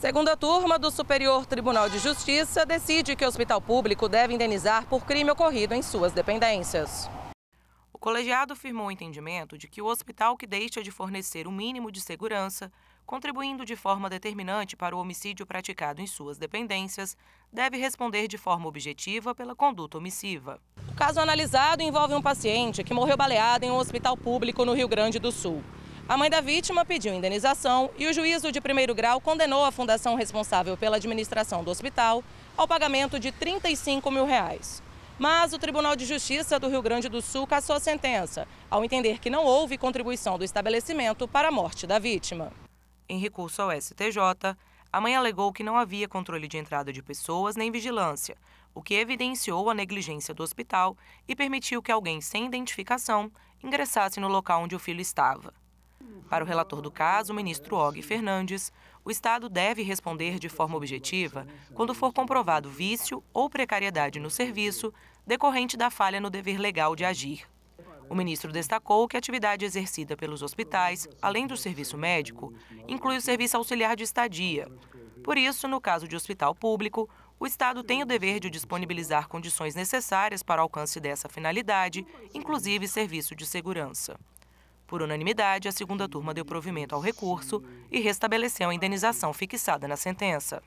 Segunda turma do Superior Tribunal de Justiça decide que o hospital público deve indenizar por crime ocorrido em suas dependências. O colegiado firmou o entendimento de que o hospital que deixa de fornecer o mínimo de segurança, contribuindo de forma determinante para o homicídio praticado em suas dependências, deve responder de forma objetiva pela conduta omissiva. O caso analisado envolve um paciente que morreu baleado em um hospital público no Rio Grande do Sul. A mãe da vítima pediu indenização e o juízo de primeiro grau condenou a fundação responsável pela administração do hospital ao pagamento de 35 mil reais. Mas o Tribunal de Justiça do Rio Grande do Sul cassou a sentença, ao entender que não houve contribuição do estabelecimento para a morte da vítima. Em recurso ao STJ, a mãe alegou que não havia controle de entrada de pessoas nem vigilância, o que evidenciou a negligência do hospital e permitiu que alguém sem identificação ingressasse no local onde o filho estava. Para o relator do caso, o ministro Og Fernandes, o Estado deve responder de forma objetiva quando for comprovado vício ou precariedade no serviço decorrente da falha no dever legal de agir. O ministro destacou que a atividade exercida pelos hospitais, além do serviço médico, inclui o serviço auxiliar de estadia. Por isso, no caso de hospital público, o Estado tem o dever de disponibilizar condições necessárias para o alcance dessa finalidade, inclusive serviço de segurança. Por unanimidade, a segunda turma deu provimento ao recurso e restabeleceu a indenização fixada na sentença.